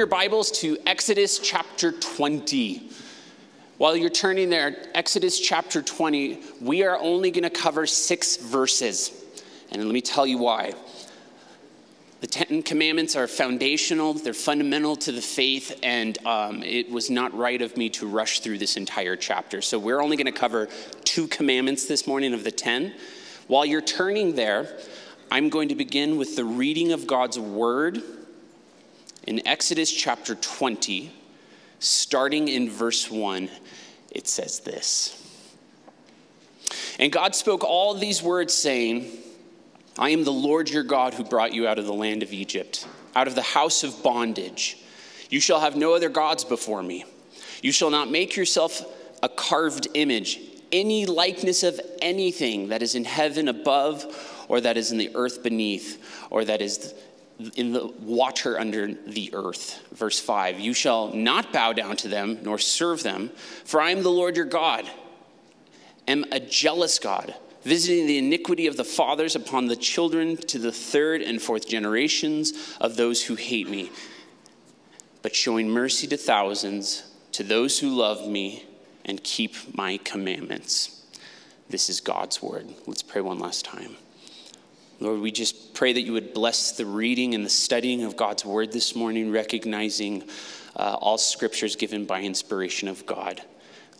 your Bibles to Exodus chapter 20. While you're turning there, Exodus chapter 20, we are only going to cover six verses. And let me tell you why. The Ten Commandments are foundational, they're fundamental to the faith, and um, it was not right of me to rush through this entire chapter. So we're only going to cover two commandments this morning of the ten. While you're turning there, I'm going to begin with the reading of God's word in Exodus chapter 20, starting in verse 1. It says this And God spoke all these words, saying, I am the Lord your God who brought you out of the land of Egypt, out of the house of bondage. You shall have no other gods before me. You shall not make yourself a carved image, any likeness of anything that is in heaven above, or that is in the earth beneath, or that is in the water under the earth. Verse 5 You shall not bow down to them, nor serve them, for I am the Lord your God, am a jealous God visiting the iniquity of the fathers upon the children to the third and fourth generations of those who hate me, but showing mercy to thousands, to those who love me and keep my commandments. This is God's word. Let's pray one last time. Lord, we just pray that you would bless the reading and the studying of God's word this morning, recognizing uh, all scriptures given by inspiration of God.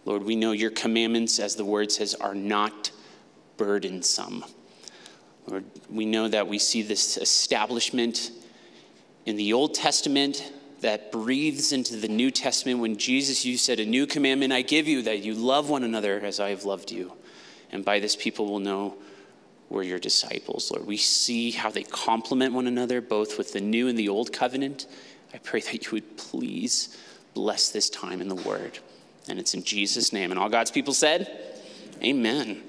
Lord, we know your commandments, as the word says, are not burdensome. Lord, we know that we see this establishment in the Old Testament that breathes into the New Testament when Jesus, you said, A new commandment I give you, that you love one another as I have loved you. And by this, people will know we're your disciples, Lord. We see how they complement one another, both with the new and the old covenant. I pray that you would please bless this time in the word. And it's in Jesus' name. And all God's people said, Amen.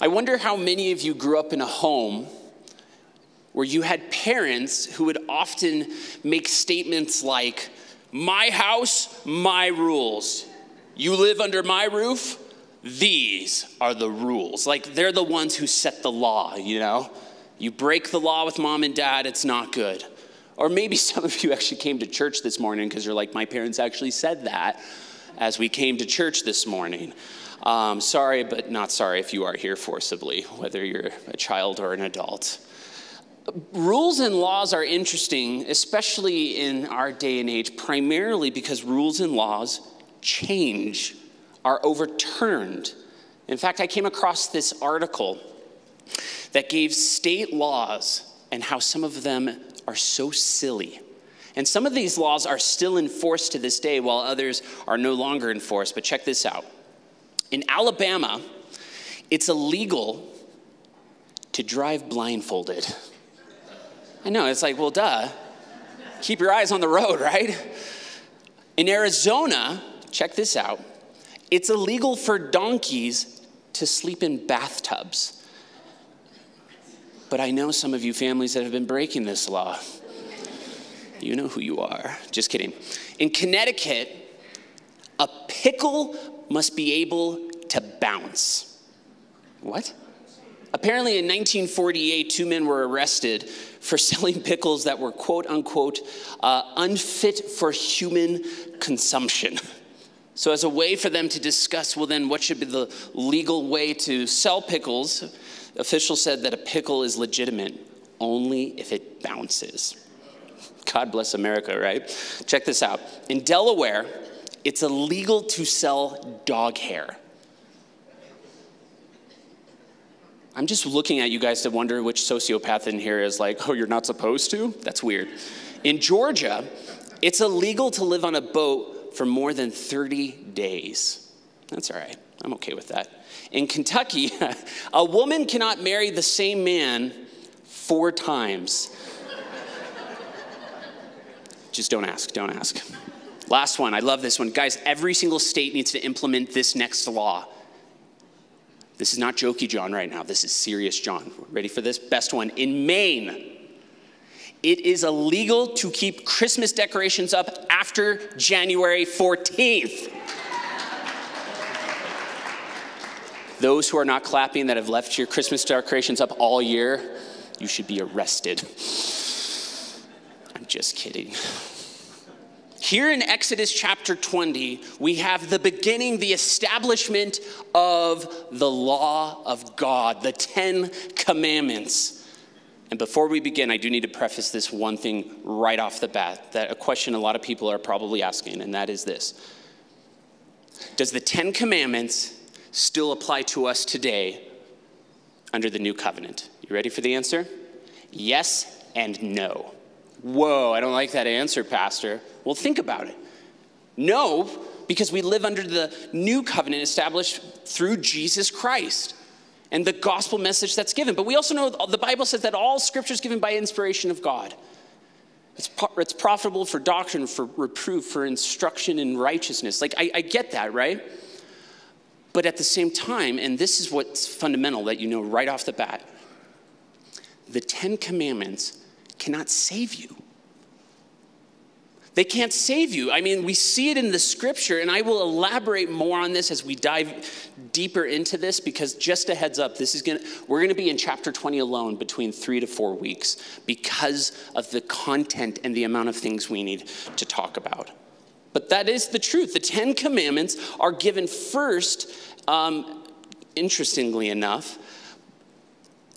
I wonder how many of you grew up in a home where you had parents who would often make statements like, My house, my rules. You live under my roof, these are the rules. Like they're the ones who set the law, you know? You break the law with mom and dad, it's not good. Or maybe some of you actually came to church this morning because you're like, My parents actually said that as we came to church this morning. Um, sorry, but not sorry if you are here forcibly, whether you're a child or an adult. Rules and laws are interesting, especially in our day and age, primarily because rules and laws change, are overturned. In fact, I came across this article that gave state laws and how some of them are so silly. And some of these laws are still enforced to this day, while others are no longer enforced. But check this out in Alabama, it's illegal to drive blindfolded. I know, it's like, well, duh. Keep your eyes on the road, right? In Arizona, check this out it's illegal for donkeys to sleep in bathtubs. But I know some of you families that have been breaking this law. You know who you are. Just kidding. In Connecticut, a pickle must be able to bounce. What? Apparently, in 1948, two men were arrested for selling pickles that were quote unquote uh, unfit for human consumption. So, as a way for them to discuss, well, then what should be the legal way to sell pickles, officials said that a pickle is legitimate only if it bounces. God bless America, right? Check this out. In Delaware, it's illegal to sell dog hair. I'm just looking at you guys to wonder which sociopath in here is like, oh, you're not supposed to? That's weird. In Georgia, it's illegal to live on a boat for more than 30 days. That's all right. I'm okay with that. In Kentucky, a woman cannot marry the same man four times. Just don't ask, don't ask. Last one, I love this one. Guys, every single state needs to implement this next law. This is not jokey Jon right now. This is serious Jon. Ready for this? Best one. In Maine, it is illegal to keep Christmas decorations up after January 14th. Those who are not clapping that have left your Christmas decorations up all year, you should be arrested I'm Just kidding. Here in Exodus chapter 20, we have the beginning, the establishment of the law of God, the Ten Commandments. And before we begin, I do need to preface this one thing right off the bat that a question a lot of people are probably asking, and that is this Does the Ten Commandments still apply to us today under the new covenant? You ready for the answer? Yes and no. Whoa, I don't like that answer, Pastor. Well, think about it. No, because we live under the new covenant established through Jesus Christ and the gospel message that's given. But we also know the Bible says that all scripture is given by inspiration of God. It's, it's profitable for doctrine, for reproof, for instruction in righteousness. Like, I, I get that, right? But at the same time, and this is what's fundamental that you know right off the bat the Ten Commandments cannot save you. They can't save you. I mean, we see it in the scripture, and I will elaborate more on this as we dive deeper into this because just a heads up, this is gonna we're gonna be in chapter 20 alone between three to four weeks because of the content and the amount of things we need to talk about. But that is the truth. The Ten Commandments are given first, um, interestingly enough,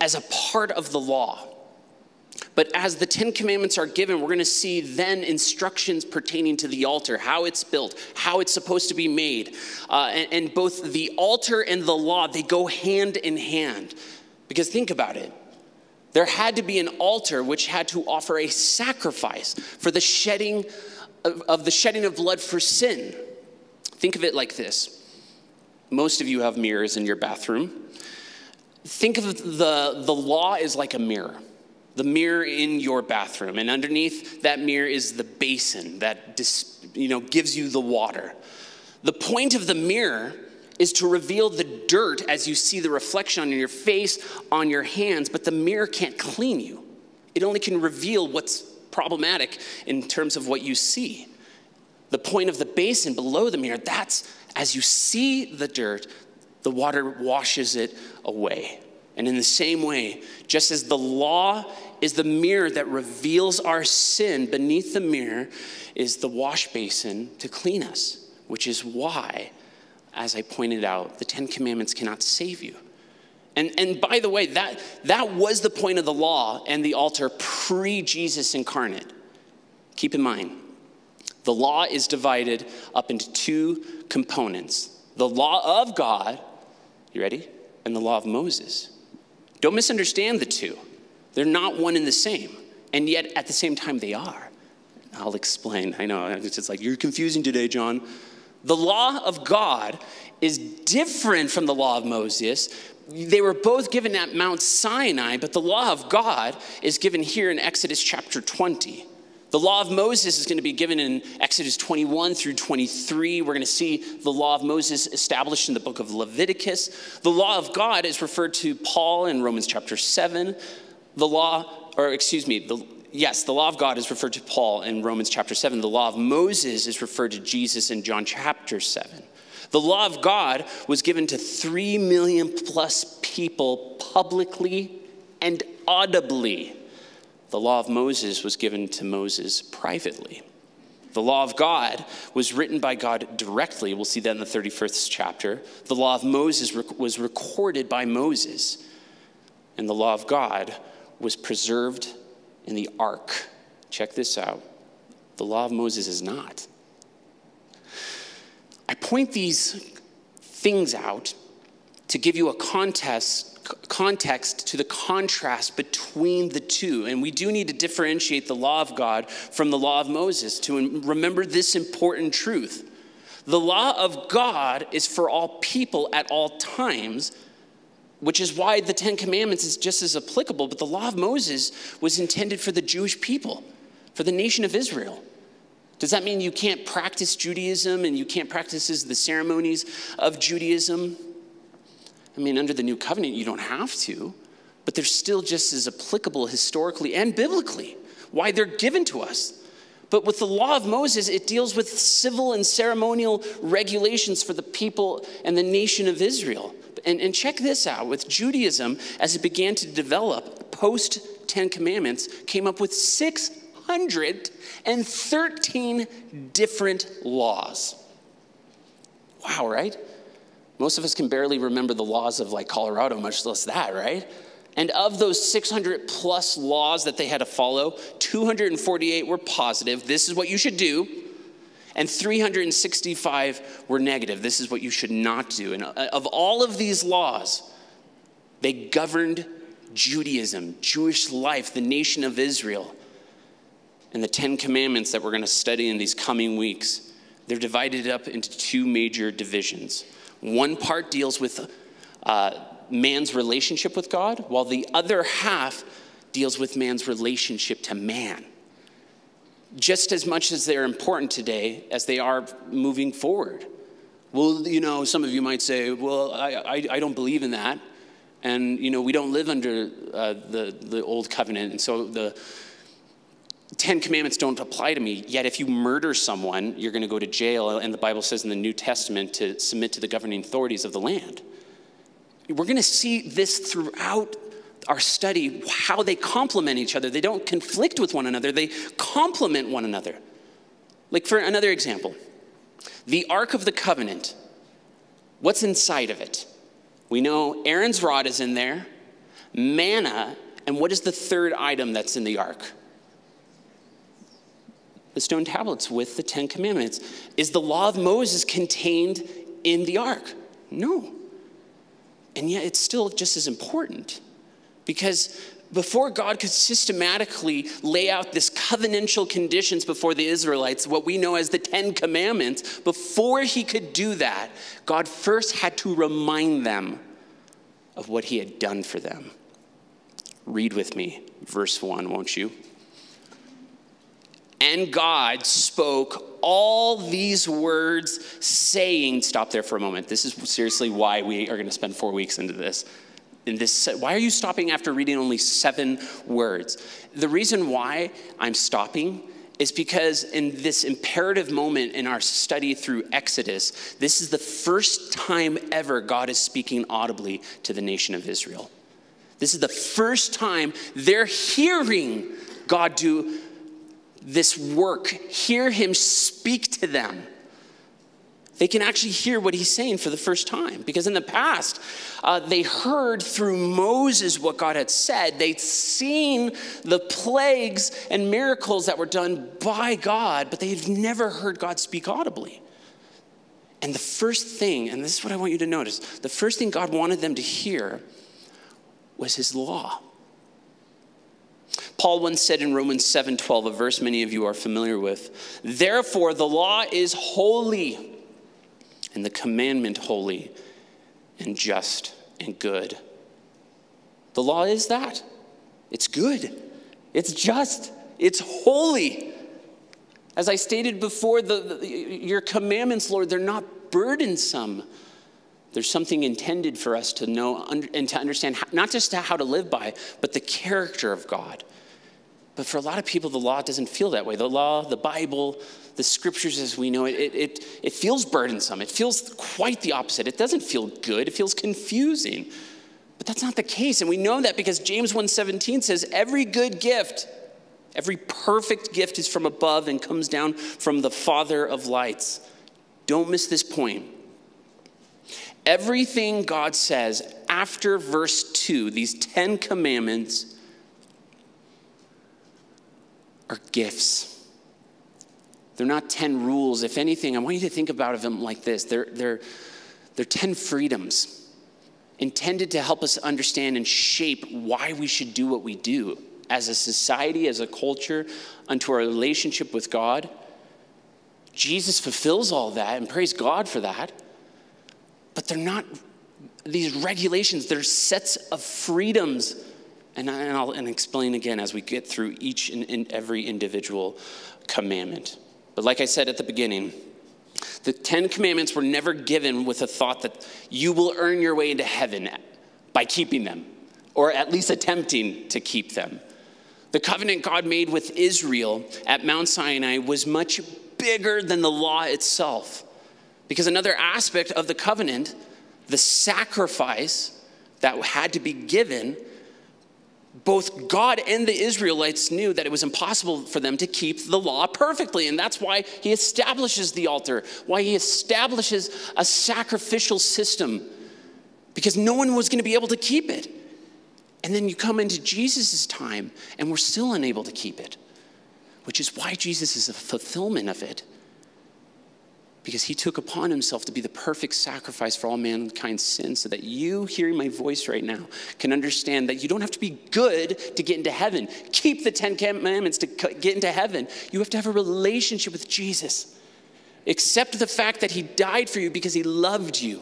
as a part of the law. But as the Ten Commandments are given, we're going to see then instructions pertaining to the altar, how it's built, how it's supposed to be made. Uh, and, and both the altar and the law, they go hand in hand. Because think about it. There had to be an altar which had to offer a sacrifice for the shedding of, of the shedding of blood for sin. Think of it like this. Most of you have mirrors in your bathroom. Think of the, the law is like a mirror the mirror in your bathroom. And underneath that mirror is the basin that dis, you know, gives you the water. The point of the mirror is to reveal the dirt as you see the reflection on your face, on your hands, but the mirror can't clean you. It only can reveal what's problematic in terms of what you see. The point of the basin below the mirror, that's as you see the dirt, the water washes it away. And in the same way, just as the law is the mirror that reveals our sin, beneath the mirror is the wash basin to clean us, which is why, as I pointed out, the Ten Commandments cannot save you. And, and by the way, that, that was the point of the law and the altar pre Jesus incarnate. Keep in mind, the law is divided up into two components the law of God, you ready? And the law of Moses. Don't misunderstand the two. They're not one and the same. And yet, at the same time, they are. I'll explain. I know, it's just like, you're confusing today, Jon. The law of God is different from the law of Moses. They were both given at Mount Sinai, but the law of God is given here in Exodus chapter 20. The law of Moses is going to be given in Exodus 21 through 23. We're going to see the law of Moses established in the book of Leviticus. The law of God is referred to Paul in Romans chapter 7. The law, or excuse me, the, yes, the law of God is referred to Paul in Romans chapter 7. The law of Moses is referred to Jesus in John chapter 7. The law of God was given to 3 million plus people publicly and audibly the law of Moses was given to Moses privately. The law of God was written by God directly. We'll see that in the 31st chapter. The law of Moses was recorded by Moses. And the law of God was preserved in the ark. Check this out. The law of Moses is not. I point these things out to give you a context context to the contrast between the two. And we do need to differentiate the law of God from the law of Moses to remember this important truth. The law of God is for all people at all times, which is why the Ten Commandments is just as applicable. But the law of Moses was intended for the Jewish people, for the nation of Israel. Does that mean you can't practice Judaism and you can't practice the ceremonies of Judaism? I mean, under the new covenant, you don't have to, but they're still just as applicable historically and biblically, why they're given to us. But with the law of Moses, it deals with civil and ceremonial regulations for the people and the nation of Israel. And, and check this out with Judaism, as it began to develop post Ten Commandments, came up with 613 different laws. Wow, right? Most of us can barely remember the laws of like Colorado, much less that, right? And of those 600 plus laws that they had to follow, 248 were positive. This is what you should do. And 365 were negative. This is what you should not do. And uh, of all of these laws, they governed Judaism, Jewish life, the nation of Israel. And the Ten Commandments that we're going to study in these coming weeks, they're divided up into two major divisions. One part deals with uh, man's relationship with God, while the other half deals with man's relationship to man. Just as much as they're important today as they are moving forward. Well, you know, some of you might say, well, I, I, I don't believe in that. And, you know, we don't live under uh, the, the old covenant. And so the Ten Commandments don't apply to me. Yet, if you murder someone, you're going to go to jail. And the Bible says in the New Testament to submit to the governing authorities of the land. We're going to see this throughout our study how they complement each other. They don't conflict with one another, they complement one another. Like, for another example, the Ark of the Covenant, what's inside of it? We know Aaron's rod is in there, manna, and what is the third item that's in the ark? The stone tablets with the Ten Commandments. Is the law of Moses contained in the ark? No. And yet it's still just as important because before God could systematically lay out this covenantal conditions before the Israelites, what we know as the Ten Commandments, before he could do that, God first had to remind them of what he had done for them. Read with me, verse 1, won't you? And God spoke all these words, saying, Stop there for a moment. This is seriously why we are going to spend four weeks into this. In this, why are you stopping after reading only seven words? The reason why I'm stopping is because in this imperative moment in our study through Exodus, this is the first time ever God is speaking audibly to the nation of Israel. This is the first time they're hearing God do this work, hear him speak to them. They can actually hear what he's saying for the first time. Because in the past, uh, they heard through Moses what God had said. They'd seen the plagues and miracles that were done by God, but they've never heard God speak audibly. And the first thing, and this is what I want you to notice the first thing God wanted them to hear was his law. Paul once said in Romans 7:12, a verse many of you are familiar with, "Therefore the law is holy, and the commandment holy and just and good." The law is that. It's good. It's just. It's holy. As I stated before, the, the, your commandments, Lord, they're not burdensome. There's something intended for us to know and to understand, not just how to live by, but the character of God. But for a lot of people, the law doesn't feel that way. The law, the Bible, the scriptures as we know it, it, it, it feels burdensome. It feels quite the opposite. It doesn't feel good. It feels confusing. But that's not the case. And we know that because James 1:17 says, every good gift, every perfect gift is from above and comes down from the Father of lights. Don't miss this point. Everything God says after verse 2, these 10 commandments, are gifts. They're not 10 rules. If anything, I want you to think about them like this they're, they're, they're 10 freedoms intended to help us understand and shape why we should do what we do as a society, as a culture, unto our relationship with God. Jesus fulfills all that, and praise God for that. But they're not these regulations, they're sets of freedoms and, and I'll and explain again as we get through each and every individual commandment. But like I said at the beginning, the Ten Commandments were never given with a thought that you will earn your way into heaven by keeping them, or at least attempting to keep them. The covenant God made with Israel at Mount Sinai was much bigger than the law itself. Because another aspect of the covenant, the sacrifice that had to be given, both God and the Israelites knew that it was impossible for them to keep the law perfectly. And that's why he establishes the altar, why he establishes a sacrificial system, because no one was going to be able to keep it. And then you come into Jesus' time, and we're still unable to keep it, which is why Jesus is a fulfillment of it because he took upon himself to be the perfect sacrifice for all mankind's sins so that you hearing my voice right now can understand that you don't have to be good to get into heaven. Keep the 10 commandments to get into heaven. You have to have a relationship with jesus. Accept the fact that he died for you because he loved you.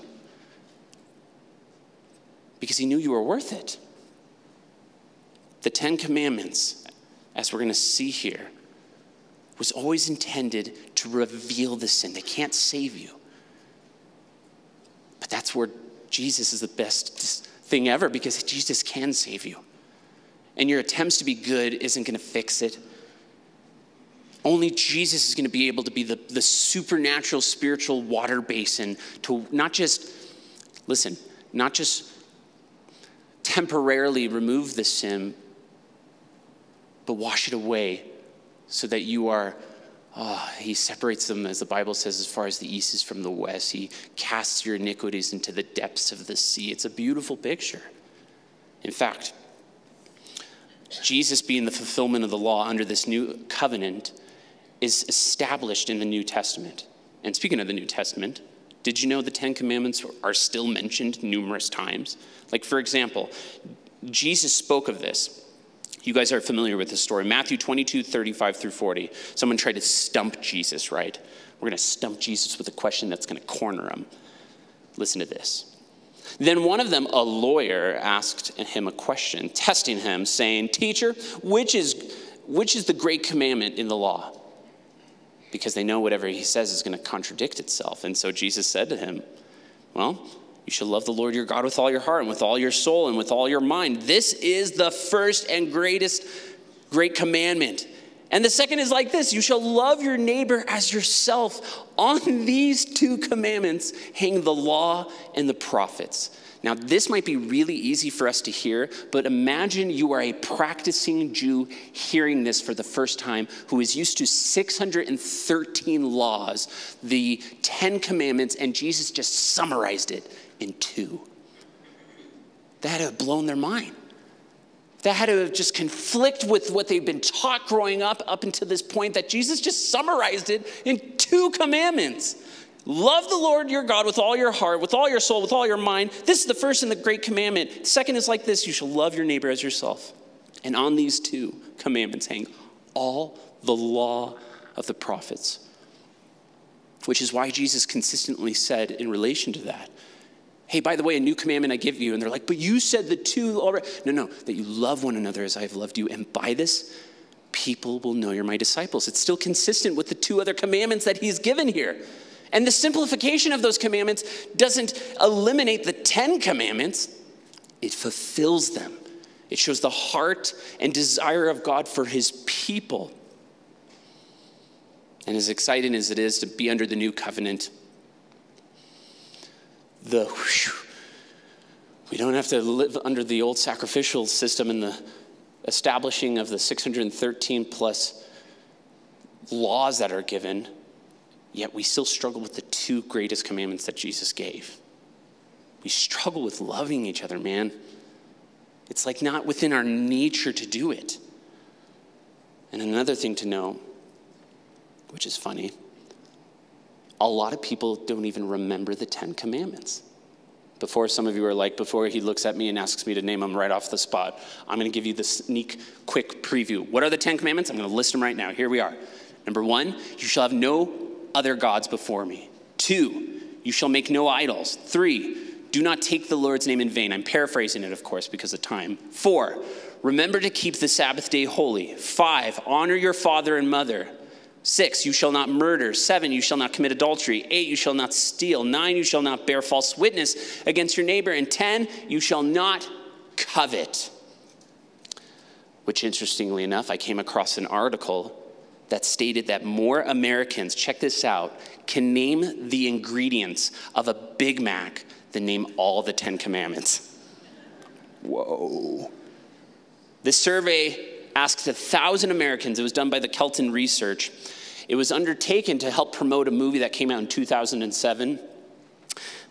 Because he knew you were worth it. The 10 commandments as we're going to see here was always intended to reveal the sin. They can't save you. But that's where Jesus is the best thing ever because Jesus can save you. And your attempts to be good isn't going to fix it. Only Jesus is going to be able to be the, the supernatural spiritual water basin to not just, listen, not just temporarily remove the sin, but wash it away so that you are Oh, he separates them, as the Bible says, as far as the east is from the west. He casts your iniquities into the depths of the sea. It's a beautiful picture. In fact, Jesus being the fulfillment of the law under this new covenant is established in the New Testament. And speaking of the New Testament, did you know the Ten Commandments are still mentioned numerous times? Like, for example, Jesus spoke of this you guys are familiar with this story. Matthew 22, 35 through 40. Someone tried to stump Jesus, right? We're going to stump Jesus with a question that's going to corner him. Listen to this. Then one of them, a lawyer, asked him a question, testing him, saying, Teacher, which is, which is the great commandment in the law? Because they know whatever he says is going to contradict itself. And so Jesus said to him, Well, you shall love the Lord your God with all your heart and with all your soul and with all your mind. This is the first and greatest great commandment. And the second is like this you shall love your neighbor as yourself. On these two commandments hang the law and the prophets. Now, this might be really easy for us to hear, but imagine you are a practicing Jew hearing this for the first time who is used to 613 laws, the 10 commandments, and Jesus just summarized it in two. That had blown their mind. That had to just conflict with what they've been taught growing up up until this point that Jesus just summarized it in two commandments. Love the Lord your God with all your heart, with all your soul, with all your mind. This is the first and the great commandment. Second is like this you shall love your neighbor as yourself. And on these two commandments hang all the law of the prophets. Which is why Jesus consistently said in relation to that, hey, by the way, a new commandment I give you. And they're like, but you said the two already. No, no, that you love one another as I have loved you. And by this, people will know you're my disciples. It's still consistent with the two other commandments that he's given here. And the simplification of those commandments doesn't eliminate the 10 commandments, it fulfills them. It shows the heart and desire of God for his people. And as exciting as it is to be under the new covenant, the whew, we don't have to live under the old sacrificial system and the establishing of the 613 plus laws that are given, yet we still struggle with the two greatest commandments that Jesus gave. We struggle with loving each other, man. It's like not within our nature to do it. And another thing to know, which is funny, a lot of people don't even remember the Ten Commandments. Before some of you are like, before he looks at me and asks me to name them right off the spot, I'm going to give you the sneak, quick preview. What are the Ten Commandments? I'm going to list them right now. Here we are. Number one, you shall have no other gods before me. Two, you shall make no idols. Three, do not take the Lord's name in vain. I'm paraphrasing it, of course, because of time. Four, remember to keep the Sabbath day holy. Five, honor your father and mother. Six, you shall not murder. Seven, you shall not commit adultery. Eight, you shall not steal. Nine, you shall not bear false witness against your neighbor. And ten, you shall not covet. Which, interestingly enough, I came across an article that stated that more Americans, check this out, can name the ingredients of a Big Mac than name all the Ten Commandments. Whoa. This survey asked a thousand Americans. It was done by the Kelton Research. It was undertaken to help promote a movie that came out in 2007,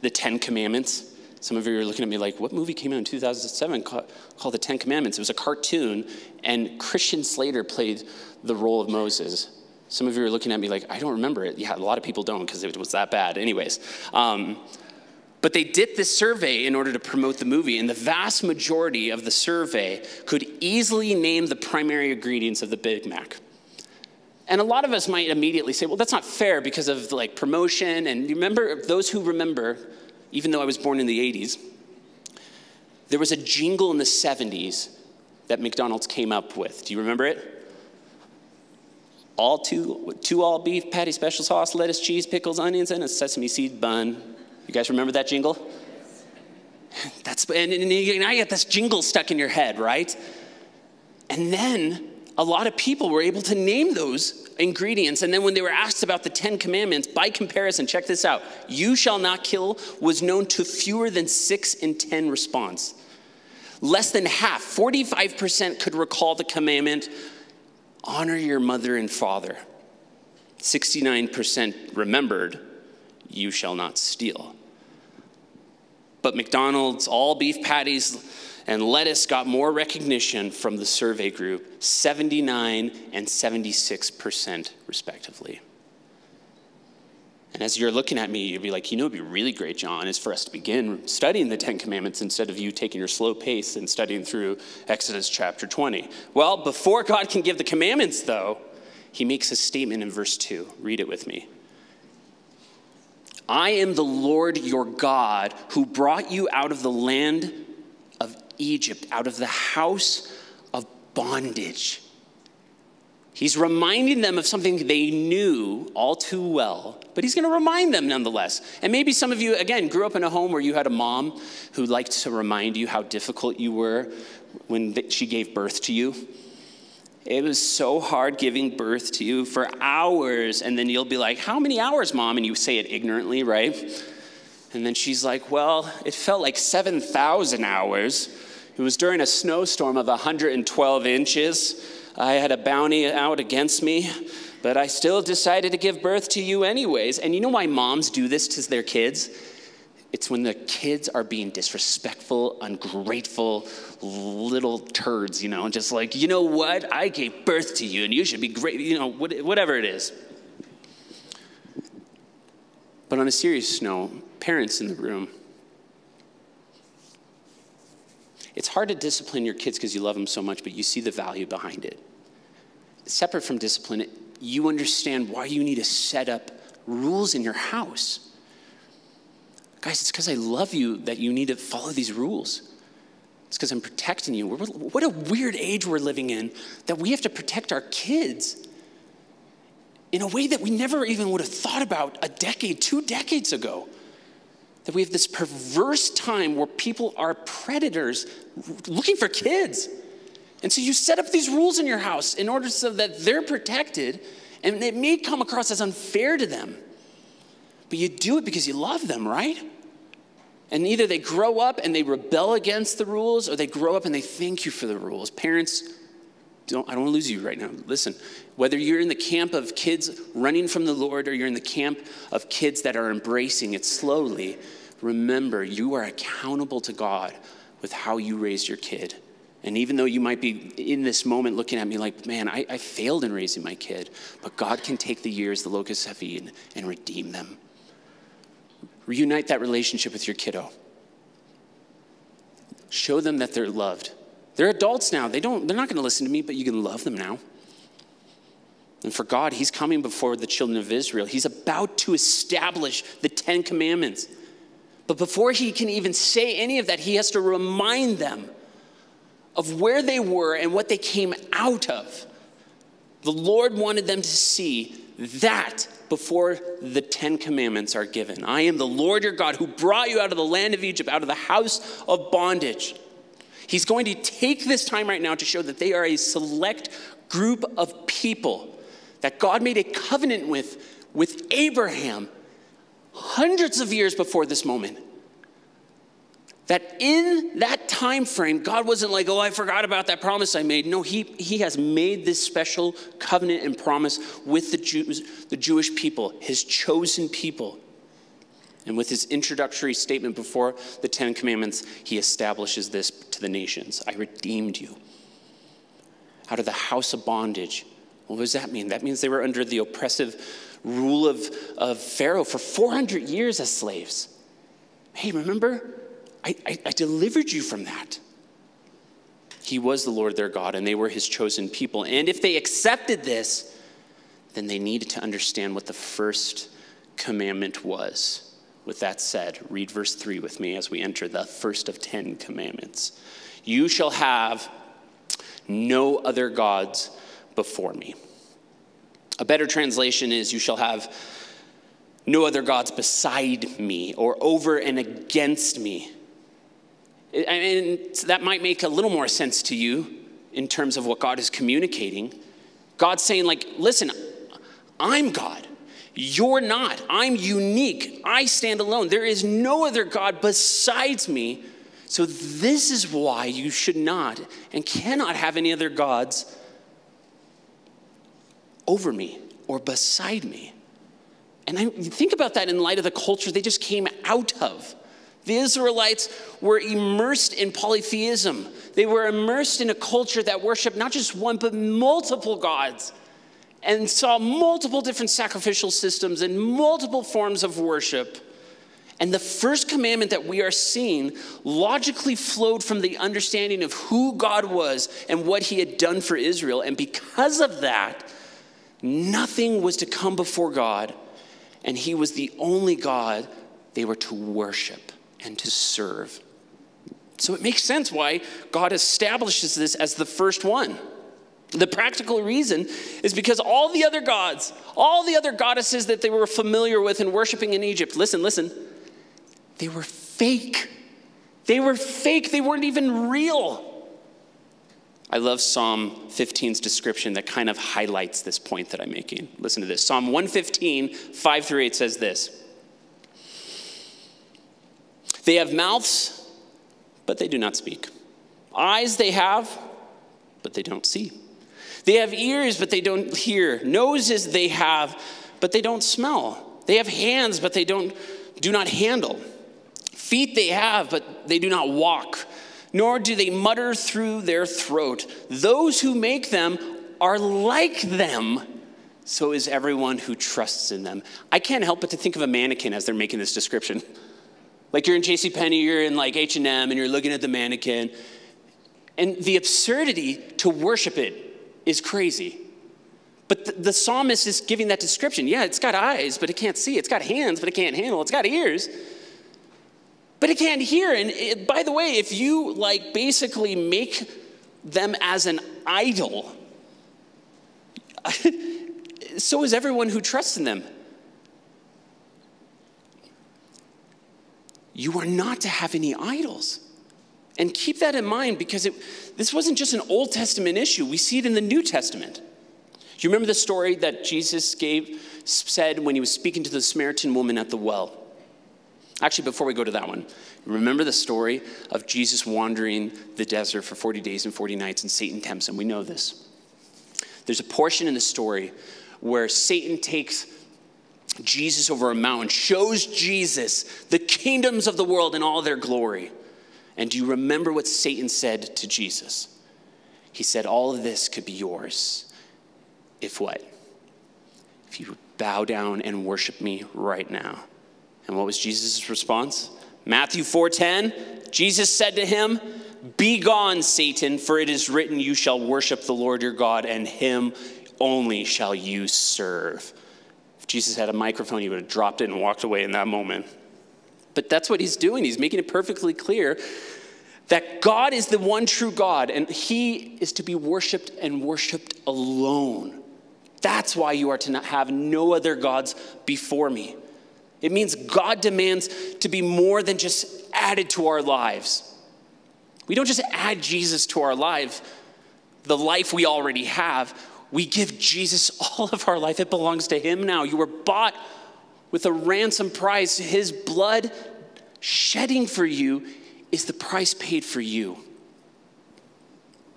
The Ten Commandments. Some of you are looking at me like, what movie came out in 2007 called, called The Ten Commandments? It was a cartoon, and Christian Slater played the role of Moses. Some of you are looking at me like, I don't remember it. Yeah, a lot of people don't because it was that bad. Anyways. Um, but they did this survey in order to promote the movie, and the vast majority of the survey could easily name the primary ingredients of the Big Mac. And a lot of us might immediately say, well, that's not fair because of like promotion. And remember, those who remember, even though I was born in the 80s, there was a jingle in the 70s that McDonald's came up with. Do you remember it? All two, two all beef patty special sauce, lettuce, cheese, pickles, onions, and a sesame seed bun. You guys remember that jingle? That's and, and now you get this jingle stuck in your head, right? And then a lot of people were able to name those ingredients. And then when they were asked about the Ten Commandments, by comparison, check this out you shall not kill was known to fewer than six in 10 response. Less than half, 45%, could recall the commandment honor your mother and father. 69% remembered you shall not steal. But McDonald's all beef patties and lettuce got more recognition from the survey group 79 and 76%, respectively. And as you're looking at me, you'd be like, you know, it'd be really great, Jon, is for us to begin studying the Ten Commandments instead of you taking your slow pace and studying through Exodus chapter 20. Well, before God can give the commandments, though, he makes a statement in verse 2. Read it with me. I am the Lord your God who brought you out of the land of Egypt, out of the house of bondage. He's reminding them of something they knew all too well, but he's going to remind them nonetheless. And maybe some of you, again, grew up in a home where you had a mom who liked to remind you how difficult you were when she gave birth to you. It was so hard giving birth to you for hours. And then you'll be like, How many hours, mom? And you say it ignorantly, right? And then she's like, Well, it felt like 7,000 hours. It was during a snowstorm of 112 inches. I had a bounty out against me, but I still decided to give birth to you anyways. And you know why moms do this to their kids? It's when the kids are being disrespectful, ungrateful, little turds, you know, and just like, you know what? I gave birth to you and you should be great, you know, whatever it is. But on a serious note, parents in the room, it's hard to discipline your kids because you love them so much, but you see the value behind it. Separate from discipline, you understand why you need to set up rules in your house Guys, it's because I love you that you need to follow these rules. It's because I'm protecting you. What a weird age we're living in that we have to protect our kids in a way that we never even would have thought about a decade, two decades ago. That we have this perverse time where people are predators looking for kids. And so you set up these rules in your house in order so that they're protected, and it may come across as unfair to them. But you do it because you love them, right? And either they grow up and they rebel against the rules, or they grow up and they thank you for the rules. Parents, don't, I don't want to lose you right now. Listen, whether you're in the camp of kids running from the Lord or you're in the camp of kids that are embracing it slowly, remember you are accountable to God with how you raised your kid. And even though you might be in this moment looking at me like, man, I, I failed in raising my kid, but God can take the years the locusts have eaten and redeem them. Reunite that relationship with your kiddo. Show them that they're loved. They're adults now. They don't, they're not going to listen to me, but you can love them now. And for God, He's coming before the children of Israel. He's about to establish the Ten Commandments. But before He can even say any of that, He has to remind them of where they were and what they came out of. The Lord wanted them to see that before the Ten Commandments are given. I am the Lord your God who brought you out of the land of Egypt, out of the house of bondage. He's going to take this time right now to show that they are a select group of people that God made a covenant with, with Abraham hundreds of years before this moment. That in that time frame god wasn't like oh i forgot about that promise i made. No he, he has made this special covenant and promise with the jews the jewish people his chosen people. And with his introductory statement before the ten commandments he establishes this to the nations. I redeemed you out of the house of bondage. What does that mean? That means they were under the oppressive rule of, of pharaoh for 400 years as slaves. Hey remember I, I, I delivered you from that. He was the Lord their God, and they were his chosen people. And if they accepted this, then they needed to understand what the first commandment was. With that said, read verse 3 with me as we enter the first of 10 commandments. You shall have no other gods before me. A better translation is, You shall have no other gods beside me or over and against me. And that might make a little more sense to you in terms of what God is communicating. God's saying, like, listen, I'm God. You're not. I'm unique. I stand alone. There is no other God besides me. So, this is why you should not and cannot have any other gods over me or beside me. And I think about that in light of the culture they just came out of. The Israelites were immersed in polytheism. They were immersed in a culture that worshiped not just one, but multiple gods and saw multiple different sacrificial systems and multiple forms of worship. And the first commandment that we are seeing logically flowed from the understanding of who God was and what he had done for Israel. And because of that, nothing was to come before God, and he was the only God they were to worship and to serve. So it makes sense why God establishes this as the first one. The practical reason is because all the other gods, all the other goddesses that they were familiar with and worshiping in Egypt, listen, listen, they were fake. They were fake. They weren't even real. I love Psalm 15's description that kind of highlights this point that I'm making. Listen to this Psalm 115, 5 through 8 says this they have mouths, but they do not speak. Eyes they have, but they don't see. They have ears, but they don't hear. Noses they have, but they don't smell. They have hands, but they don't do not handle. Feet they have, but they do not walk, nor do they mutter through their throat. Those who make them are like them. So is everyone who trusts in them. I can't help but to think of a mannequin as they're making this description. Like you're in J.C. Penney, you're in like H&M and you're looking at the mannequin. And the absurdity to worship it is crazy. But the, the, psalmist is giving that description. Yeah, it's got eyes, but it can't see. It's got hands, but it can't handle. It's got ears, but it can't hear. And it, by the way, if you like basically make them as an idol, so is everyone who trusts in them. You are not to have any idols. And keep that in mind because it, this wasn't just an Old Testament issue, we see it in the New Testament. You remember the story that Jesus gave, said when he was speaking to the Samaritan woman at the well? Actually, before we go to that one, remember the story of Jesus wandering the desert for 40 days and 40 nights, and Satan tempts him. We know this. There's a portion in the story where Satan takes Jesus over a mountain, shows Jesus the kingdoms of the world in all their glory. And do you remember what Satan said to Jesus? He said, All of this could be yours if what? If you bow down and worship me right now. And what was Jesus' response? Matthew 4:10, Jesus said to him, "Be gone, Satan, for it is written, you shall worship the Lord your God, and him only shall you serve." Jesus had a microphone, he would have dropped it and walked away in that moment. But that's what he's doing. He's making it perfectly clear that God is the one true God and he is to be worshiped and worshiped alone. That's why you are to not have no other gods before me. It means God demands to be more than just added to our lives. We don't just add Jesus to our life, the life we already have. We give Jesus all of our life. It belongs to Him now. You were bought with a ransom price, His blood shedding for you is the price paid for you.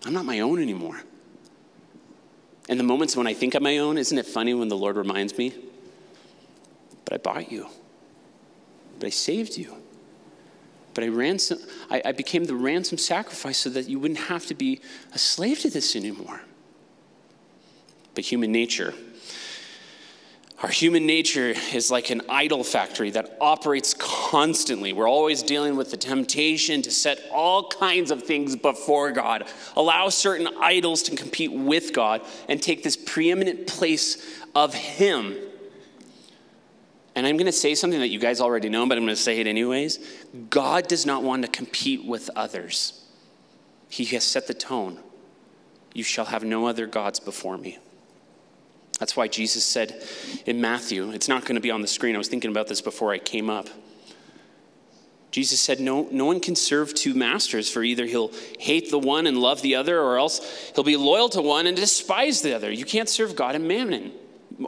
I'm not my own anymore. And the moments when I think I'm my own, isn't it funny when the Lord reminds me? But I bought you. But I saved you. But I, ransom, I, I became the ransom sacrifice so that you wouldn't have to be a slave to this anymore. But human nature, our human nature is like an idol factory that operates constantly. We're always dealing with the temptation to set all kinds of things before God, allow certain idols to compete with God, and take this preeminent place of Him. And I'm going to say something that you guys already know, but I'm going to say it anyways. God does not want to compete with others, He has set the tone. You shall have no other gods before me. That's why Jesus said in Matthew, it's not going to be on the screen. I was thinking about this before I came up. Jesus said, no, no one can serve two masters, for either he'll hate the one and love the other, or else he'll be loyal to one and despise the other. You can't serve God and mammon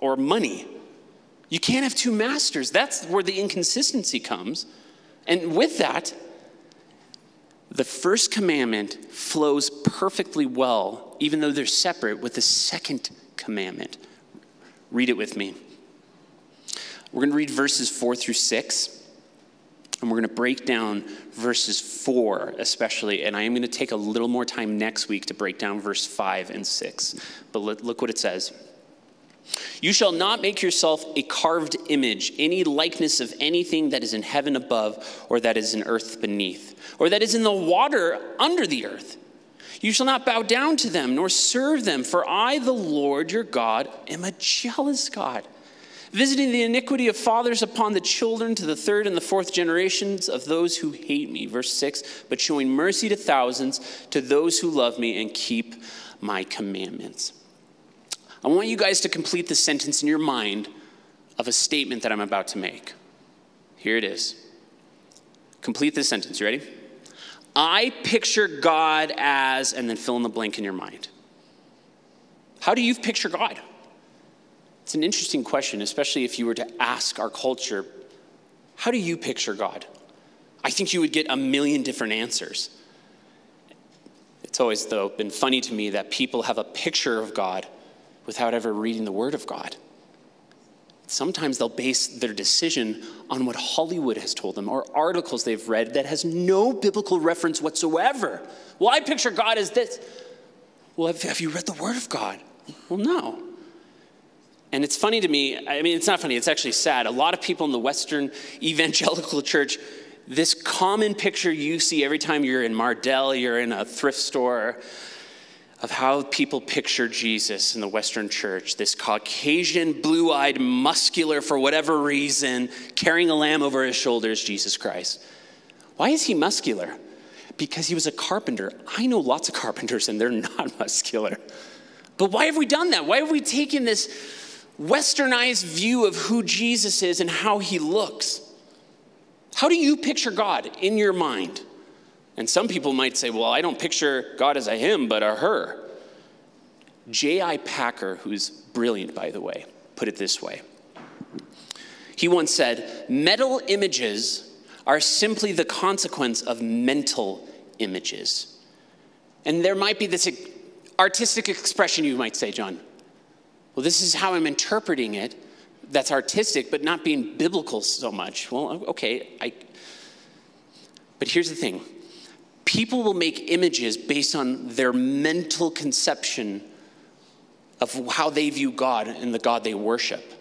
or money. You can't have two masters. That's where the inconsistency comes. And with that, the first commandment flows perfectly well, even though they're separate, with the second commandment. Read it with me. We're going to read verses four through six, and we're going to break down verses four, especially. And I am going to take a little more time next week to break down verse five and six. But look what it says. You shall not make yourself a carved image, any likeness of anything that is in heaven above, or that is in earth beneath, or that is in the water under the earth. You shall not bow down to them, nor serve them, for I, the Lord your God, am a jealous God, visiting the iniquity of fathers upon the children to the third and the fourth generations of those who hate me. Verse 6 But showing mercy to thousands, to those who love me and keep my commandments. I want you guys to complete the sentence in your mind of a statement that I'm about to make. Here it is. Complete this sentence. You ready? I picture God as, and then fill in the blank in your mind. How do you picture God? It's an interesting question, especially if you were to ask our culture, how do you picture God? I think you would get a million different answers. It's always, though, been funny to me that people have a picture of God without ever reading the Word of God. Sometimes they'll base their decision on what Hollywood has told them or articles they've read that has no biblical reference whatsoever. Well, I picture God as this. Well, have, have you read the Word of God? Well, no. And it's funny to me, I mean, it's not funny, it's actually sad. A lot of people in the Western evangelical church, this common picture you see every time you're in Mardel, you're in a thrift store, of how people picture Jesus in the Western church this Caucasian, blue eyed, muscular, for whatever reason, carrying a lamb over his shoulders, Jesus Christ. Why is he muscular? Because he was a carpenter. I know lots of carpenters and they're not muscular. But why have we done that? Why have we taken this westernized view of who Jesus is and how he looks? How do you picture God in your mind? And some people might say, well, I don't picture God as a him, but a her. J.I. Packer, who's brilliant, by the way, put it this way. He once said, Metal images are simply the consequence of mental images. And there might be this artistic expression, you might say, Jon. Well, this is how I'm interpreting it. That's artistic, but not being biblical so much. Well, okay, I. But here's the thing people will make images based on their mental conception of how they view God and the God they worship.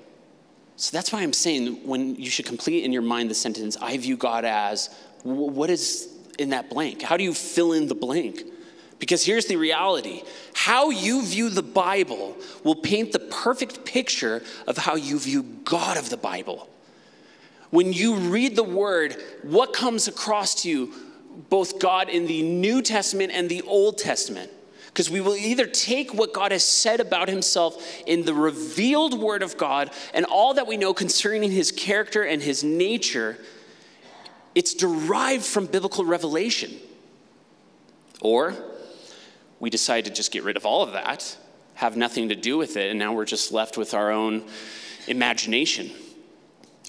So that's why I'm saying when you should complete in your mind the sentence, I view God as, what is in that blank? How do you fill in the blank? Because here's the reality how you view the Bible will paint the perfect picture of how you view God of the Bible. When you read the word, what comes across to you? Both God in the New Testament and the Old Testament. Because we will either take what God has said about himself in the revealed word of God and all that we know concerning his character and his nature, it's derived from biblical revelation. Or we decide to just get rid of all of that, have nothing to do with it, and now we're just left with our own imagination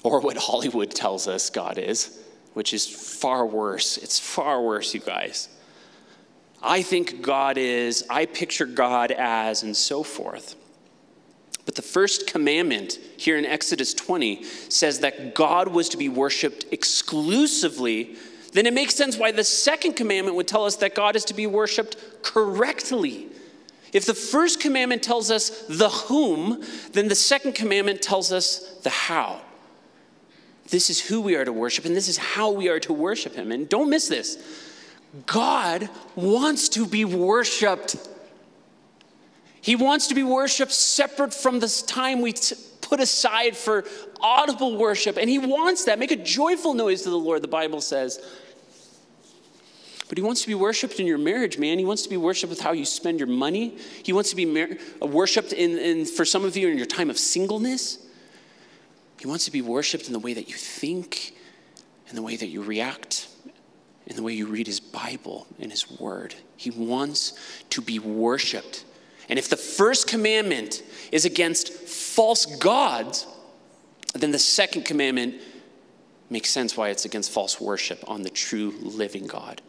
or what Hollywood tells us God is which is far worse. It's far worse, you guys. I think God is, I picture God as, and so forth. But the first commandment here in Exodus 20 says that God was to be worshiped exclusively. Then it makes sense why the second commandment would tell us that God is to be worshiped correctly. If the first commandment tells us the whom, then the second commandment tells us the how. This is who we are to worship, and this is how we are to worship Him. And don't miss this God wants to be worshiped. He wants to be worshiped separate from this time we t- put aside for audible worship. And He wants that. Make a joyful noise to the Lord, the Bible says. But he wants to be worshiped in your marriage, man. He wants to be worshiped with how you spend your money. He wants to be worshiped in, in, for some of you in your time of singleness. He wants to be worshiped in the way that you think, in the way that you react, in the way you read his Bible and his word. He wants to be worshiped. And if the first commandment is against false gods, then the second commandment makes sense why it's against false worship on the true living God.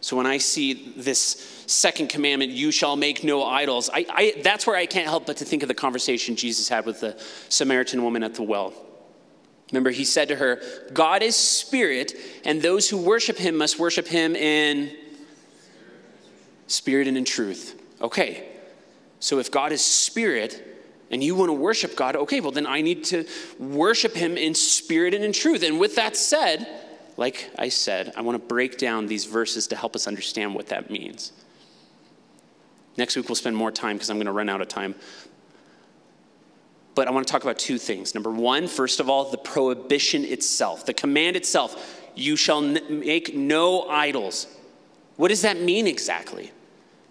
So when I see this second commandment, you shall make no idols, I, I, that's where I can't help but to think of the conversation Jesus had with the Samaritan woman at the well. Remember, he said to her, God is spirit, and those who worship him must worship him in spirit and in truth. Okay, so if God is spirit, and you want to worship God, okay, well, then I need to worship him in spirit and in truth. And with that said, like I said, I want to break down these verses to help us understand what that means. Next week, we'll spend more time because I'm going to run out of time. But I want to talk about two things. Number one, first of all, the prohibition itself, the command itself you shall make no idols. What does that mean exactly?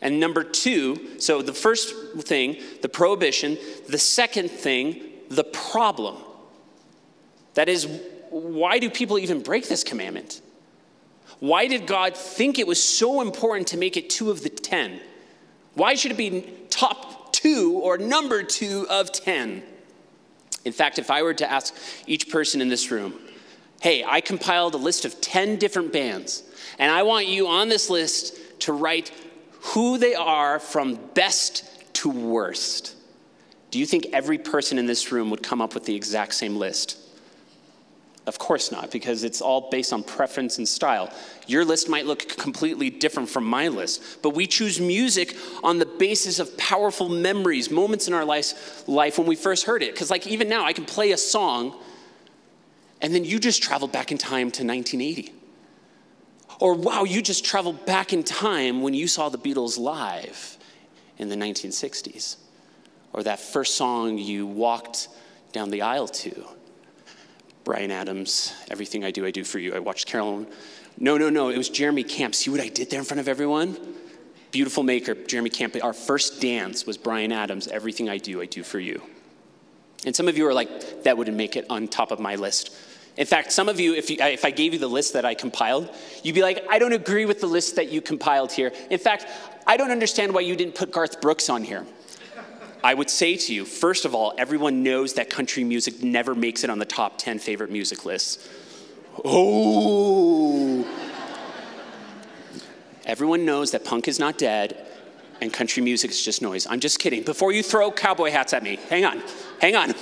And number two, so the first thing, the prohibition, the second thing, the problem. That is, why do people even break this commandment? Why did God think it was so important to make it two of the ten? Why should it be top two or number two of ten? In fact, if I were to ask each person in this room, hey, I compiled a list of 10 different bands, and I want you on this list to write who they are from best to worst. Do you think every person in this room would come up with the exact same list? Of course not, because it's all based on preference and style. Your list might look completely different from my list, but we choose music on the basis of powerful memories, moments in our life, life when we first heard it. Because, like, even now, I can play a song, and then you just traveled back in time to 1980. Or, wow, you just traveled back in time when you saw the Beatles live in the 1960s. Or that first song you walked down the aisle to Bryan Adams, Everything I Do, I Do for You. I watched Carolyn. No, no, no, it was Jeremy Camp. See what I did there in front of everyone? Beautiful maker, Jeremy Camp. Our first dance was Bryan Adams, Everything I Do, I Do for You. And some of you are like, that wouldn't make it on top of my list. In fact, some of you if, you, if I gave you the list that I compiled, you'd be like, I don't agree with the list that you compiled here. In fact, I don't understand why you didn't put Garth Brooks on here. I would say to you, first of all, everyone knows that country music never makes it on the top 10 favorite music lists. Oh. everyone knows that punk is not dead and country music is just noise. I'm just kidding. Before you throw cowboy hats at me, hang on, hang on.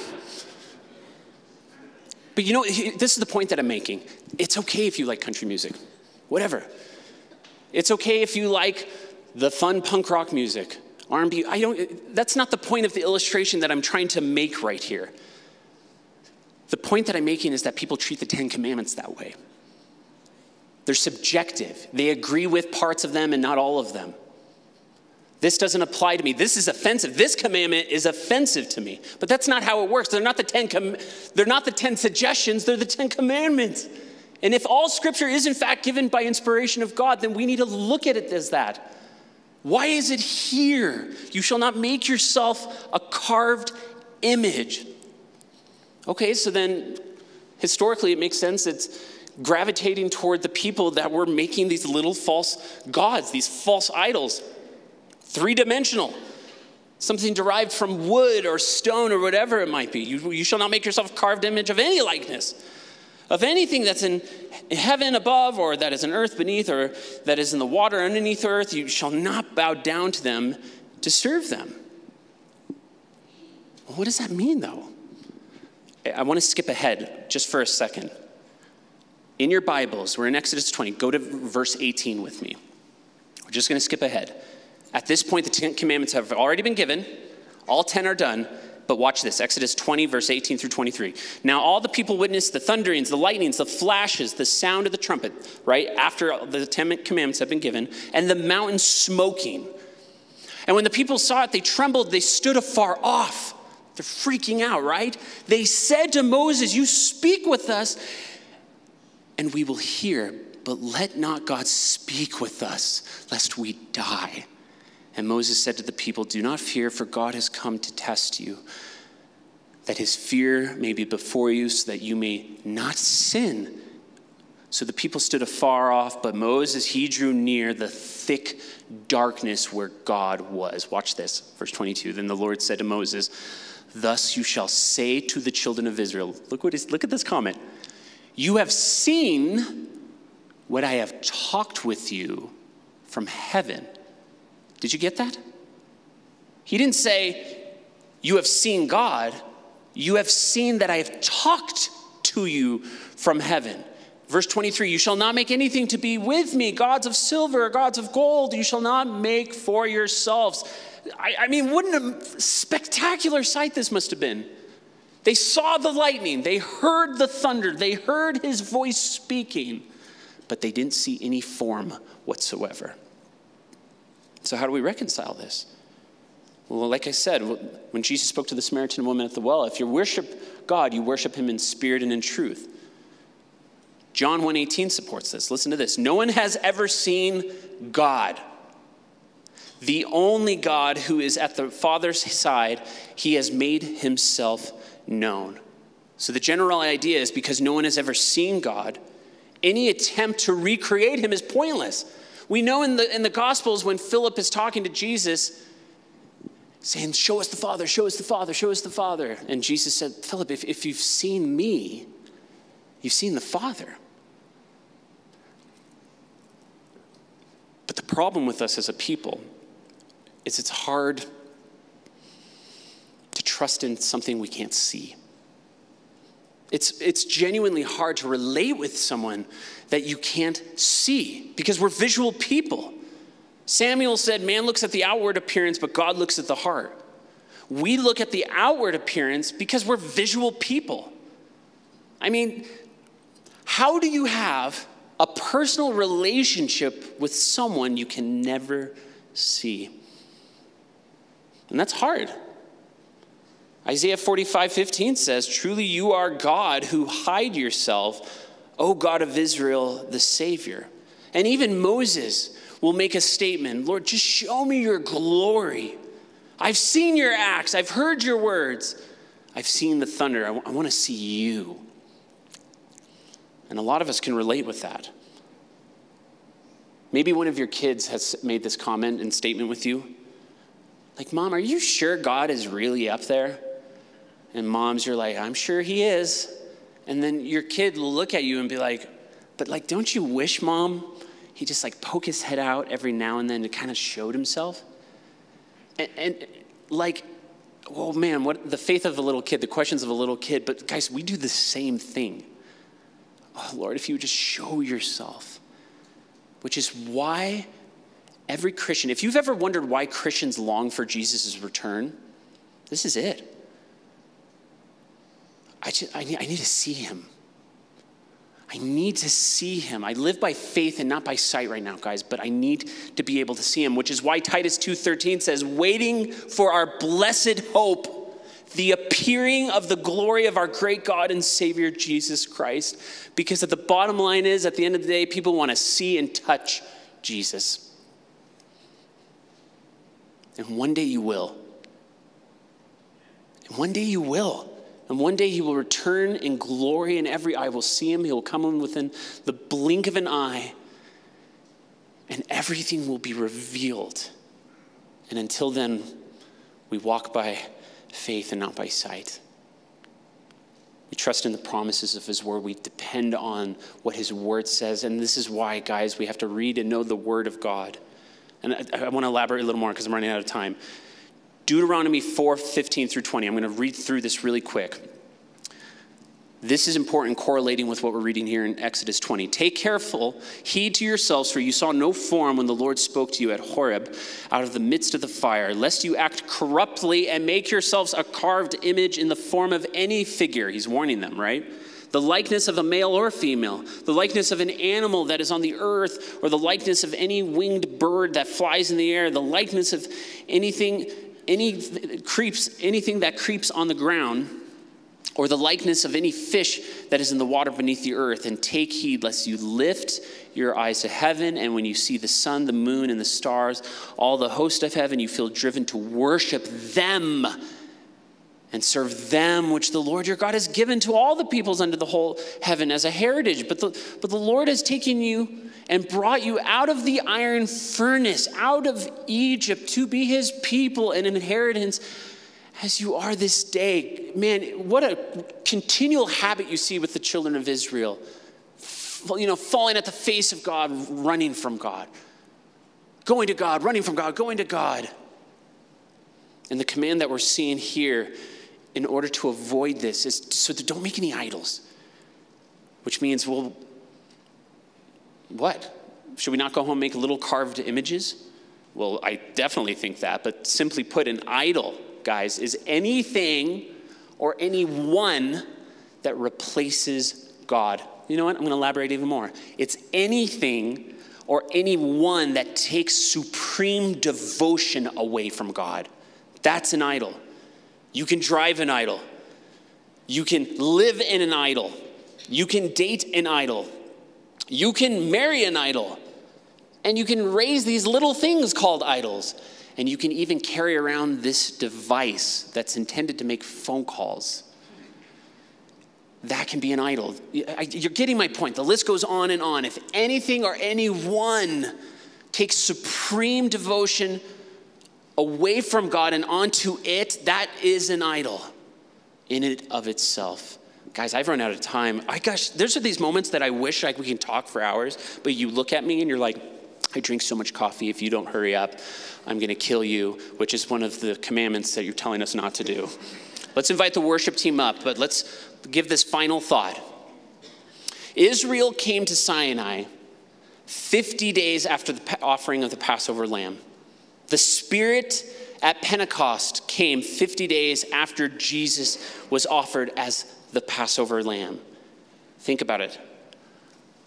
But you know, this is the point that I'm making. It's okay if you like country music, whatever. It's okay if you like the fun punk rock music. R&B, I don't, that's not the point of the illustration that I'm trying to make right here. The point that I'm making is that people treat the Ten Commandments that way. They're subjective. They agree with parts of them and not all of them. This doesn't apply to me. This is offensive. This commandment is offensive to me. But that's not how it works. They're not the 10 com- they're not the 10 suggestions, they're the 10 commandments. And if all scripture is in fact given by inspiration of God, then we need to look at it as that. Why is it here? You shall not make yourself a carved image. Okay, so then historically it makes sense it's gravitating toward the people that were making these little false gods, these false idols. Three dimensional, something derived from wood or stone or whatever it might be. You, you shall not make yourself a carved image of any likeness. Of anything that's in heaven above, or that is in earth beneath, or that is in the water underneath earth, you shall not bow down to them to serve them. What does that mean, though? I want to skip ahead just for a second. In your Bibles, we're in Exodus 20. Go to verse 18 with me. We're just going to skip ahead. At this point, the Ten Commandments have already been given, all 10 are done. But watch this Exodus 20, verse 18 through 23. Now, all the people witnessed the thunderings, the lightnings, the flashes, the sound of the trumpet, right? After the Ten Commandments have been given, and the mountain smoking. And when the people saw it, they trembled, they stood afar off. They're freaking out, right? They said to Moses, You speak with us, and we will hear, but let not God speak with us, lest we die. And Moses said to the people, Do not fear, for God has come to test you, that his fear may be before you, so that you may not sin. So the people stood afar off, but Moses, he drew near the thick darkness where God was. Watch this, verse 22. Then the Lord said to Moses, Thus you shall say to the children of Israel, look, what is, look at this comment. You have seen what I have talked with you from heaven. Did you get that? He didn't say, You have seen God. You have seen that I have talked to you from heaven. Verse 23 You shall not make anything to be with me, gods of silver, gods of gold, you shall not make for yourselves. I, I mean, what a spectacular sight this must have been. They saw the lightning, they heard the thunder, they heard his voice speaking, but they didn't see any form whatsoever. So, how do we reconcile this? Well, like I said, when Jesus spoke to the Samaritan woman at the well, if you worship God, you worship him in spirit and in truth. John 1:18 supports this. Listen to this. No one has ever seen God. The only God who is at the Father's side, he has made himself known. So the general idea is because no one has ever seen God, any attempt to recreate him is pointless. We know in the, in the Gospels when Philip is talking to Jesus, saying, Show us the Father, show us the Father, show us the Father. And Jesus said, Philip, if, if you've seen me, you've seen the Father. But the problem with us as a people is it's hard to trust in something we can't see. It's, it's genuinely hard to relate with someone that you can't see because we're visual people. Samuel said, Man looks at the outward appearance, but God looks at the heart. We look at the outward appearance because we're visual people. I mean, how do you have a personal relationship with someone you can never see? And that's hard. Isaiah 45 15 says, Truly you are God who hide yourself, O God of Israel, the Savior. And even Moses will make a statement Lord, just show me your glory. I've seen your acts, I've heard your words, I've seen the thunder. I, w- I want to see you. And a lot of us can relate with that. Maybe one of your kids has made this comment and statement with you. Like, Mom, are you sure God is really up there? And moms, you're like, I'm sure he is. And then your kid will look at you and be like, but like, don't you wish, mom, he just like poke his head out every now and then to kind of showed himself? And, and like, oh man, what the faith of a little kid, the questions of a little kid. But guys, we do the same thing. Oh Lord, if you would just show yourself, which is why every Christian, if you've ever wondered why Christians long for Jesus' return, this is it. I, just, I, need, I need to see him. I need to see him. I live by faith and not by sight right now, guys, but I need to be able to see him, which is why Titus 2:13 says, "Waiting for our blessed hope, the appearing of the glory of our great God and Savior Jesus Christ." Because at the bottom line is at the end of the day, people want to see and touch Jesus. And one day you will. And one day you will. And one day he will return in glory, and every eye will see him. He will come in within the blink of an eye, and everything will be revealed. And until then, we walk by faith and not by sight. We trust in the promises of His Word. We depend on what His Word says. And this is why, guys, we have to read and know the Word of God. And I, I want to elaborate a little more because I'm running out of time. Deuteronomy 4 15 through 20. I'm going to read through this really quick. This is important correlating with what we're reading here in Exodus 20. Take careful heed to yourselves, for you saw no form when the Lord spoke to you at Horeb out of the midst of the fire, lest you act corruptly and make yourselves a carved image in the form of any figure. He's warning them, right? The likeness of a male or female, the likeness of an animal that is on the earth, or the likeness of any winged bird that flies in the air, the likeness of anything, any creeps, anything that creeps on the ground or the likeness of any fish that is in the water beneath the earth, and take heed lest you lift your eyes to heaven, and when you see the sun, the moon, and the stars, all the host of heaven, you feel driven to worship them and serve them, which the Lord your God has given to all the peoples under the whole heaven as a heritage. But the, but the Lord has taken you and brought you out of the iron furnace, out of Egypt, to be his people and an inheritance as you are this day. Man, what a continual habit you see with the children of Israel. You know, falling at the face of God, running from God. Going to God, running from God, going to God. And the command that we're seeing here in order to avoid this is so that don't make any idols. Which means, well, what? Should we not go home and make little carved images? Well, I definitely think that, but simply put, an idol guys, is anything or anyone that replaces God. You know what? I'm going to elaborate even more. It's anything or anyone that takes supreme devotion away from God. That's an idol. You can drive an idol. You can live in an idol. You can date an idol. You can marry an idol. And you can raise these little things called idols. And you can even carry around this device that's intended to make phone calls. That can be an idol. You're getting my point. The list goes on and on. If anything or anyone takes supreme devotion away from God and onto it, that is an idol in it of itself. Guys, I've run out of time. I gosh, there's are these moments that I wish like we can talk for hours, but you look at me and you're like, I drink so much coffee. If you don't hurry up, I'm going to kill you, which is one of the commandments that you're telling us not to do. Let's invite the worship team up, but let's give this final thought. Israel came to Sinai 50 days after the offering of the Passover lamb. The Spirit at Pentecost came 50 days after Jesus was offered as the Passover lamb. Think about it.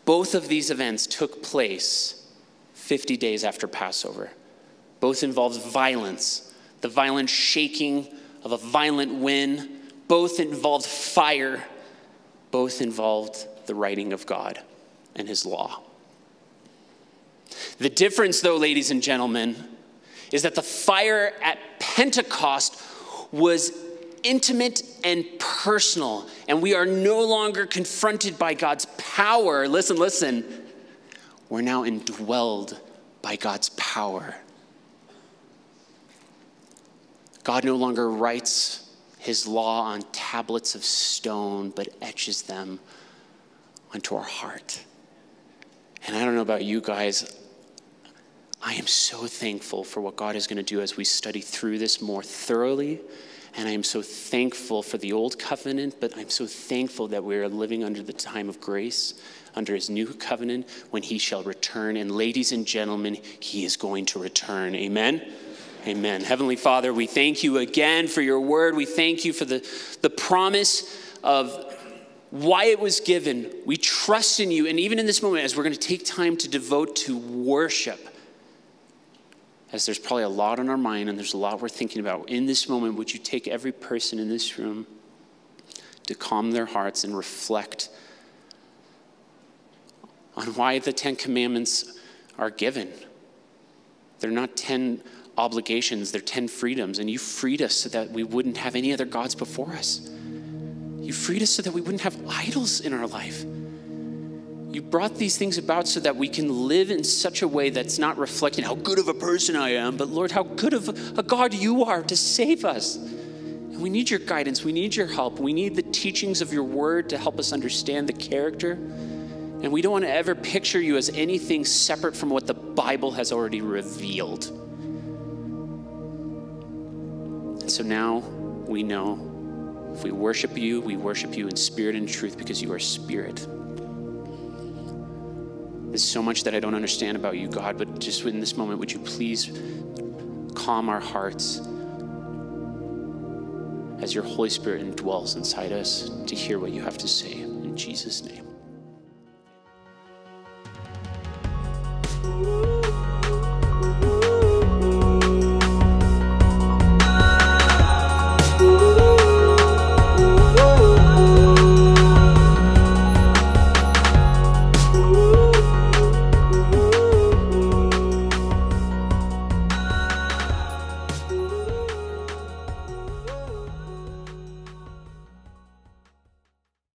Both of these events took place 50 days after Passover. Both involved violence, the violent shaking of a violent wind. Both involved fire. Both involved the writing of God and his law. The difference, though, ladies and gentlemen, is that the fire at Pentecost was intimate and personal, and we are no longer confronted by God's power. Listen, listen we're now indwelled by God's power. God no longer writes his law on tablets of stone, but etches them onto our heart. And I don't know about you guys, I am so thankful for what God is going to do as we study through this more thoroughly. And I am so thankful for the old covenant, but I'm so thankful that we are living under the time of grace under his new covenant when he shall return. And ladies and gentlemen, he is going to return. Amen. Amen. Heavenly Father, we thank you again for your word. We thank you for the, the promise of why it was given. We trust in you. And even in this moment, as we're going to take time to devote to worship, as there's probably a lot on our mind and there's a lot we're thinking about, in this moment, would you take every person in this room to calm their hearts and reflect on why the Ten Commandments are given. They're not 10 obligations, they're 10 freedoms. And you freed us so that we wouldn't have any other gods before us. You freed us so that we wouldn't have idols in our life. You brought these things about so that we can live in such a way that's not reflecting how good of a person I am, but Lord, how good of a God you are to save us. And we need your guidance. We need your help. We need the teachings of your word to help us understand the character. And we don't want to ever picture you as anything separate from what the Bible has already revealed. And so now we know if we worship you, we worship you in spirit and truth because you are spirit. There's so much that I don't understand about you, God, but just in this moment, would you please calm our hearts as your Holy Spirit indwells inside us to hear what you have to say. In Jesus' name.